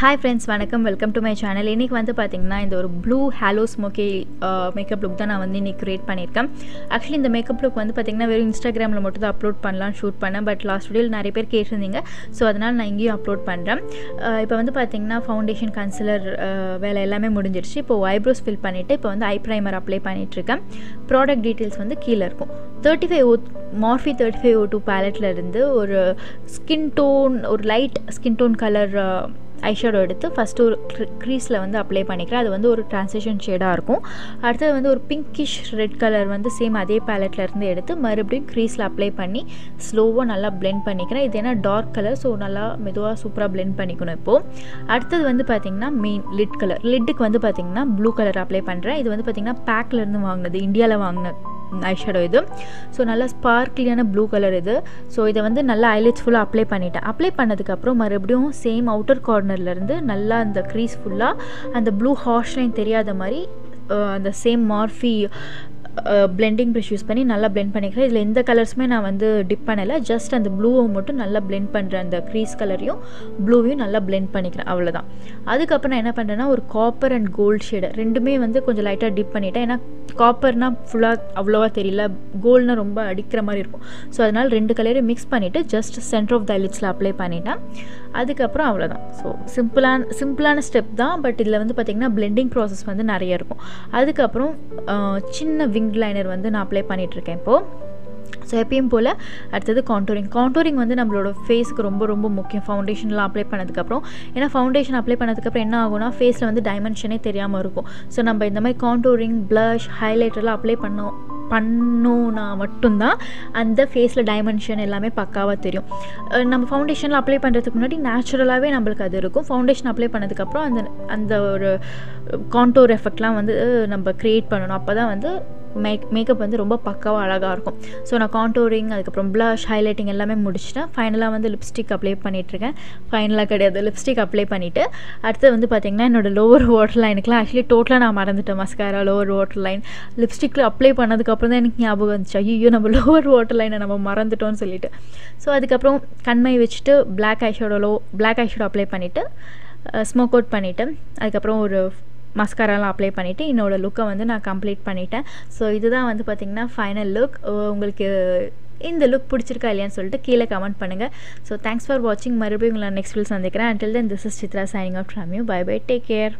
Hi friends வணக்கம். Welcome to my channel இன்றைக்கி வந்து பார்த்திங்கன்னா இந்த ஒரு blue halo smoky makeup look தான் நான் வந்து இன்றைக்கி க்ரியேட் பண்ணியிருக்கேன். ஆக்சுவலி இந்த மேக்கப் லுக் வந்து பார்த்திங்கன்னா வெறும் இன்ஸ்டாகிராமில் மட்டும் தான் அப்லோட் பண்ணலாம் ஷூட் பண்ணேன். பட் லாஸ்ட் வீடியோவில் நிறைய பேர் கேட்டிருந்தீங்க. ஸோ அதனால் நான் இங்கேயும் அப்லோட் பண்ணுறேன் இப்போ வந்து பார்த்திங்கன்னா ஃபவுண்டேஷன் கன்சிலர் வேலை எல்லாமே முடிஞ்சிருச்சு. இப்போ ஐப்ரோஸ் ஃபில் பண்ணிவிட்டு இப்போ வந்து ஐ ப்ரைமர் அப்ளை பண்ணிகிட்ருக்கேன் ப்ராடக்ட் டீட்டெயில்ஸ் வந்து கீழே இருக்கும். Thirty five O Morphe thirty five O two பேலட்டில் இருந்து ஒரு ஸ்கின் டோன் ஒரு light skin tone colour eyeshadow எடுத்து ஃபஸ்ட்டு ஒரு க்ரீஸில் வந்து அப்ளை பண்ணிக்கிறேன். அது வந்து ஒரு ட்ரான்சேஷன் ஷேடாக இருக்கும். அடுத்தது வந்து ஒரு பிங்கிஷ் ரெட் கலர் வந்து சேம் அதே பேலட்லேருந்து எடுத்து மறுபடியும் க்ரீஸில் அப்ளை பண்ணி ஸ்லோவாக நல்லா பிளெண்ட் பண்ணிக்கிறேன். இது ஏன்னா டார்க் கலர் ஸோ நல்லா மெதுவாக சூப்பராக பிளெண்ட் பண்ணிக்கணும் இப்போது அடுத்தது வந்து பார்த்திங்கன்னா மெயின் லிட் கலர் லிட்டுக்கு வந்து பார்த்திங்கன்னா ப்ளூ கலர் அப்ளை பண்ணுறேன் இது வந்து பார்த்திங்கன்னா பேக்லேருந்து வாங்கினது இந்தியாவில் வாங்கின ஐஷேடோ இது ஸோ நல்லா ஸ்பார்க்லியான ப்ளூ கலர் இது. ஸோ இதை வந்து நல்லா ஐலைட்ஸ் ஃபுல்லாக அப்ளை பண்ணிட்டேன். அப்ளை பண்ணதுக்கப்புறம் மறுபடியும் சேம் அவுட்டர் கார்னர்லேருந்து நல்லா அந்த க்ரீஸ் ஃபுல்லாக அந்த ப்ளூ ஹார்ஷ் லைன் தெரியாத மாதிரி அந்த same Morphe blending brush use பண்ணி நல்லா பிளெண்ட் பண்ணிக்கிறேன். இதில் எந்த கலர்ஸுமே நான் வந்து டிப் பண்ணலை. ஜஸ்ட் அந்த ப்ளூவை மட்டும் நல்லா பிளெண்ட் பண்ணுறேன் அந்த க்ரீஸ் கலரையும் ப்ளூவையும் நல்லா பிளெண்ட் பண்ணிக்கிறேன். அவ்வளோதான் அதுக்கப்புறம் நான் என்ன பண்ணுறேன்னா ஒரு காப்பர் அண்ட் கோல்டு ஷேடு ரெண்டுமே வந்து கொஞ்சம் லைட்டாக டிப் பண்ணிட்டேன். ஏன்னா காப்பர்னால் ஃபுல்லாக அவ்வளோவா தெரியல. கோல்டுனா ரொம்ப அடிக்கிற மாதிரி இருக்கும். ஸோ அதனால் ரெண்டு கலரையும் மிக்ஸ் பண்ணிவிட்டு ஜஸ்ட் சென்டர் ஆஃப் த லிட்ஸில் அப்ளை பண்ணிட்டேன். அதுக்கப்புறம் அவ்வளோதான் ஸோ சிம்பிளான சிம்பிளான ஸ்டெப் தான். பட் இதில் வந்து பார்த்திங்கன்னா பிளெண்டிங் ப்ராசஸ் வந்து நிறைய இருக்கும். அதுக்கப்புறம் சின்ன விங் லைனர் வந்து நான் அப்ளை பண்ணிகிட்ருக்கேன் இப்போது ஸோ எப்பயும் போல் அடுத்தது காண்டோரிங் காண்டோரிங் வந்து நம்மளோட ஃபேஸுக்கு ரொம்ப ரொம்ப முக்கியம். ஃபவுண்டேஷன்லாம் அப்ளை பண்ணதுக்கப்புறம். ஏன்னா ஃபவுண்டேஷன் அப்ளை பண்ணதுக்கப்புறம் என்ன ஆகும்னா ஃபேஸில் வந்து டைமென்ஷனே தெரியாமல் இருக்கும். ஸோ நம்ம இந்த மாதிரி காண்டோரிங் ப்ளஷ் ஹைலைட்டர்லாம் அப்ளை பண்ணோம் பண்ணோன்னா மட்டும்தான் அந்த ஃபேஸில் டைமென்ஷன் எல்லாமே பக்காவாக தெரியும். நம்ம ஃபவுண்டேஷனில் அப்ளை பண்ணுறதுக்கு முன்னாடி நேச்சுரலாகவே நம்மளுக்கு அது இருக்கும். ஃபவுண்டேஷன் அப்ளை பண்ணதுக்கப்புறம் அந்த அந்த ஒரு காண்டோர் எஃபெக்ட்லாம் வந்து நம்ம க்ரியேட் பண்ணணும். அப்போ தான் வந்து மேக் மேக்கப் வந்து ரொம்ப பக்காவாக அழகாக இருக்கும். ஸோ நான் காண்டோரிங் அதுக்கப்புறம் ப்ளஷ் ஹைலைட்டிங் எல்லாமே முடிச்சிட்டேன். ஃபைனலாக வந்து லிப்ஸ்டிக் அப்ளை பண்ணிகிட்ருக்கேன் ஃபைனலாக கிடையாது. லிப்ஸ்டிக் அப்ளை பண்ணிவிட்டு அடுத்து வந்து பார்த்திங்கன்னா என்னோடய லோவர் வாட்டர் லைனுக்குலாம் ஆக்சுவலி டோட்டலாக நான் மறந்துட்டேன். மஸ்காரா லோவர் வாட்டர் லைன் லிப்ஸ்டிக்கில் அப்ளை பண்ணதுக்கப்புறம் தான் எனக்கு ஞாபகம் வந்துச்சு. ஐயோ நம்ம லோவர் வாட்டர் லைனை நம்ம மறந்துட்டோம்னு சொல்லிட்டு. ஸோ அதுக்கப்புறம் கண்மை வச்சுட்டு black eyeshadow low black eyeshadow apply பண்ணிவிட்டு ஸ்மோக் அவுட் பண்ணிவிட்டு அதுக்கப்புறம் ஒரு மஸ்காராலாம் அப்ளை பண்ணிவிட்டு என்னோடய லுக்கை வந்து நான் கம்ப்ளீட் பண்ணிட்டேன். ஸோ இதுதான் வந்து பார்த்திங்கன்னா ஃபைனல் லுக் உங்களுக்கு இந்த லுக் பிடிச்சிருக்கா இல்லையான்னு சொல்லிட்டு கீழே கமெண்ட் பண்ணுங்கள் ஸோ தேங்க்ஸ் ஃபார் வாட்சிங் மறுபடியும் உங்களை நெக்ஸ்ட் வீல் சந்திக்கிறேன். Until then this is Chitra signing out from you bye bye take care